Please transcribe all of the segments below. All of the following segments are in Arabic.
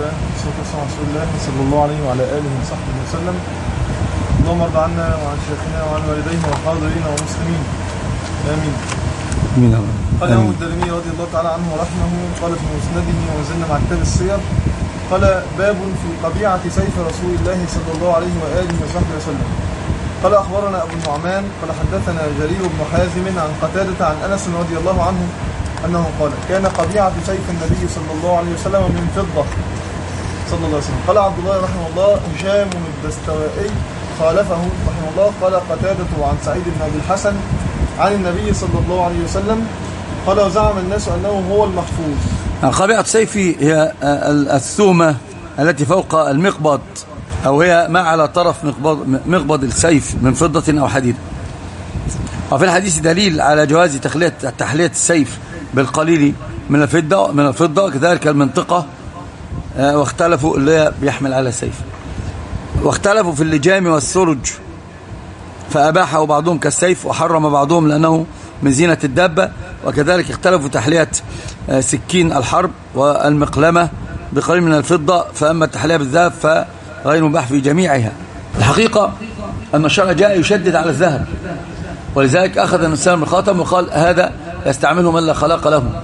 الله والصلاة والسلام على رسول الله صلى الله عليه وعلى آله وصحبه وسلم. اللهم ارض عنا وعن شيخنا وعن والديه والحاضرين والمسلمين. آمين. آمين. قال الإمام الدارمي رضي الله تعالى عنه ورحمه قال في مسنده وما مع كتاب السير قال باب في قبيعة سيف رسول الله صلى الله عليه وآله وصحبه وسلم. قال أخبرنا أبو النعمان قال حدثنا جرير بن حازم عن قتادة عن أنس رضي الله عنه أنه قال كان قبيعة سيف النبي صلى الله عليه وسلم من فضة. صلى الله عليه وسلم. قال عبد الله رحمه الله هشام الدستوائي خالفه رحمه الله قال قتادة عن سعيد بن أبي الحسن عن النبي صلى الله عليه وسلم قال وزعم الناس أنه هو المحفوظ. قبيعة سيفي هي الثومة التي فوق المقبض أو هي ما على طرف مقبض, مقبض السيف من فضة أو حديد. وفي الحديث دليل على جواز تحلية السيف بالقليل من الفضة من الفضة كذلك المنطقة. واختلفوا اللي بيحمل على سيف. واختلفوا في اللجام والسرج فأباحه بعضهم كالسيف وحرم بعضهم لأنه من زينة الدابة. وكذلك اختلفوا تحلية سكين الحرب والمقلمة بقليل من الفضة. فأما التحلية بالذهب فغير مباح في جميعها. الحقيقة أن الشرع جاء يشدد على الذهب ولذلك أخذ الإنسان الخاتم وقال هذا يستعمله من لا خلاق له.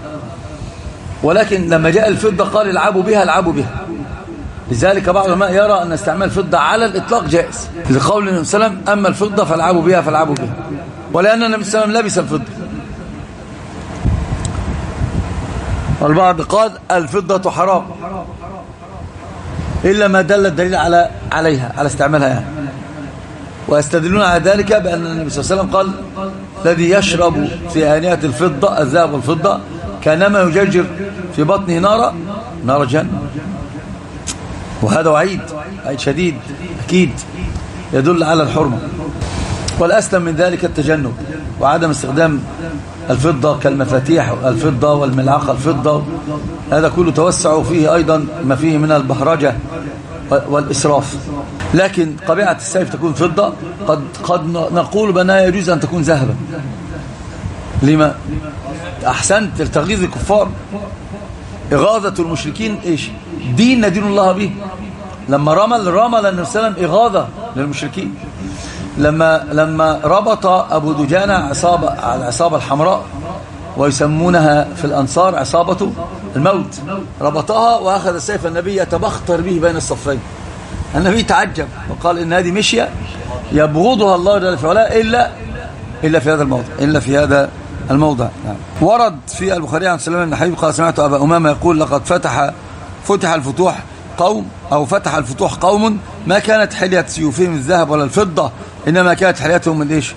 ولكن لما جاء الفضة قال العبوا بها العبوا بها. لذلك بعض العلماء يرى أن استعمال الفضة على الإطلاق جائز. لقول النبي صلى الله عليه وسلم أما الفضة فالعبوا بها فالعبوا بها. ولأن النبي صلى الله عليه وسلم لبس الفضة. والبعض قال الفضة حرام. إلا ما دل الدليل على عليها على استعمالها يعني. ويستدلون على ذلك بأن النبي صلى الله عليه وسلم قال الذي يشرب في آنية الفضة الذهب والفضة كانما يجرجر في بطنه نارا نار جهنم. وهذا وعيد وعيد شديد أكيد يدل على الحرمة. والأسلم من ذلك التجنب وعدم استخدام الفضة كالمفاتيح الفضة والملعقة الفضة. هذا كله توسع فيه أيضا ما فيه من البهرجة والإسراف. لكن قبيعة السيف تكون فضة قد, قد نقول بأنها يجوز أن تكون ذهبا. لما أحسنت لتغيظ الكفار. إغاظة المشركين إيش؟ دين الله به. لما رمل رمل النبي صلى الله عليه وسلم إغاظة للمشركين. لما لما ربط أبو دجانة عصابة على العصابة الحمراء ويسمونها في الأنصار عصابة الموت. ربطها وأخذ سيف النبي يتبختر به بين الصفين. النبي تعجب وقال إن هذه مشية يبغضها الله جل في علاه إلا إلا في هذا الموضع إلا في هذا الموضع. نعم. ورد في البخاري عن سلمان بن حبيب قال سمعت أبا أمامة يقول لقد فتح فتح الفتوح قوم أو فتح الفتوح قوم ما كانت حلية سيوفهم الذهب ولا الفضة إنما كانت حليتهم من إيش؟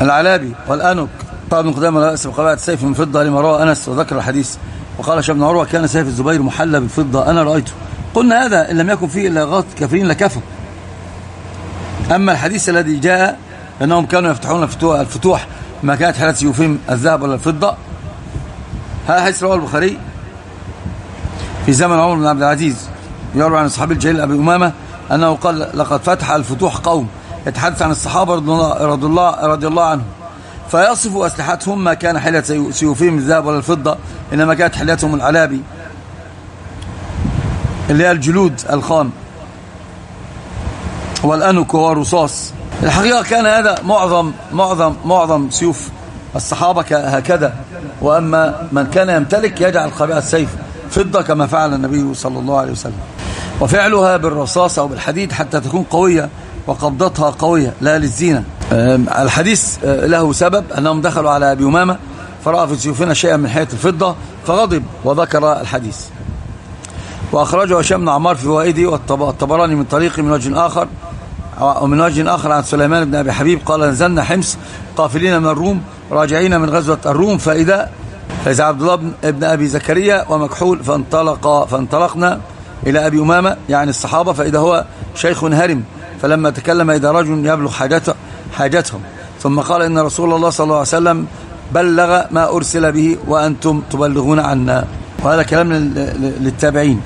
العلابي والأنك قال ابن قدامة لا بقبعة السيف من فضة لما روى أنس وذكر الحديث. وقال شاب بن عروة كان سيف الزبير محلى بالفضة أنا رأيته. قلنا هذا إن لم يكن فيه إلا غاط كافرين لكفى أما الحديث الذي جاء أنهم كانوا يفتحون الفتوح ما كانت حالة سيوفهم الذهب ولا الفضة. هذا حديث رواه البخاري في زمن عمر بن عبد العزيز يروى عن الصحابي الجليل أبي أمامة أنه قال لقد فتح الفتوح قوم. يتحدث عن الصحابة رضي الله, رضي الله عنهم. فيصف أسلحتهم ما كان حلة سيوفهم الذهب ولا الفضة إنما كانت حلتهم العلابي اللي هي الجلود الخام والأنك هو الرصاص الحقيقة كان هذا معظم معظم معظم سيوف الصحابة هكذا وأما من كان يمتلك يجعل قبيعة السيف فضة كما فعل النبي صلى الله عليه وسلم. وفعلها بالرصاص أو بالحديد حتى تكون قوية وقبضتها قوية لا للزينة. الحديث له سبب أنهم دخلوا على أبي أمامة فرأى في سيوفنا شيئا من حياة الفضة فغضب وذكر الحديث. وأخرجه هشام بن عمار في فوائده والطبراني من طريق من وجه آخر. ومن وجه آخر عن سليمان بن أبي حبيب قال نزلنا حمص قافلين من الروم راجعين من غزوة الروم فإذا فإذا عبد الله بن أبي زكريا ومكحول فانطلق فانطلقنا إلى أبي أمامة يعني الصحابة فإذا هو شيخ هرم فلما تكلم إذا رجل يبلغ حاجته حاجتهم. ثم قال إن رسول الله صلى الله عليه وسلم بلغ ما أرسل به وأنتم تبلغون عنا. وهذا كلام للتابعين.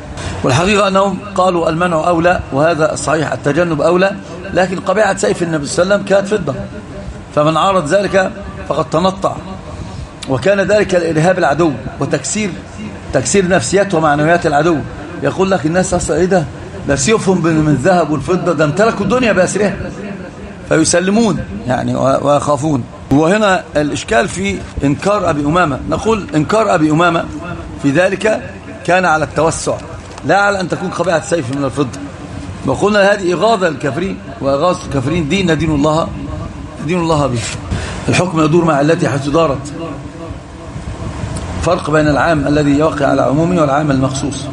والحقيقة أنهم قالوا المنع أولى وهذا صحيح التجنب أولى. لكن قبيعة سيف النبي صلى الله عليه وسلم كانت فضة. فمن عارض ذلك فقد تنطع. وكان ذلك الإرهاب العدو وتكسير تكسير نفسيات ومعنويات العدو. يقول لك الناس أصلا إيه ده؟ ده سيوفهم من الذهب والفضة. ده امتلكوا الدنيا بأسرها. فيسلمون يعني ويخافون. وهنا الإشكال في إنكار أبي أمامة. نقول إنكار أبي أمامة في ذلك كان على التوسع. لا على أن تكون قبيعه سيف من الفضة. وقلنا هذه إغاظة للكافرين وإغاظة الكافرين دين الله دين الله به. الحكم يدور مع التي حيث دارت. فرق بين العام الذي يوقع على عمومه والعام المخصوص.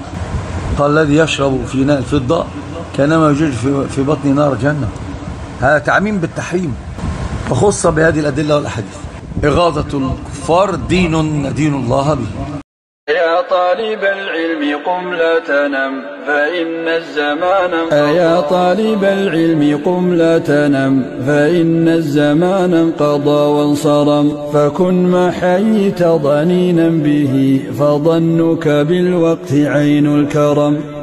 قال الذي يشرب في ناء الفضة كانما يوجد في بطن نار جهنم. هذا تعميم بالتحريم. وخص بهذه الأدلة والأحاديث. إغاظة الكفار دين دين الله به. طالب العلم قم لا تنم فإن الزمان يا طالب العلم قم لا تنم فإن الزمان انقضى وانصرم. فكن ما حييت ضنينا به فظنك بالوقت عين الكرم.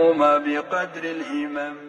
بقدر الهمم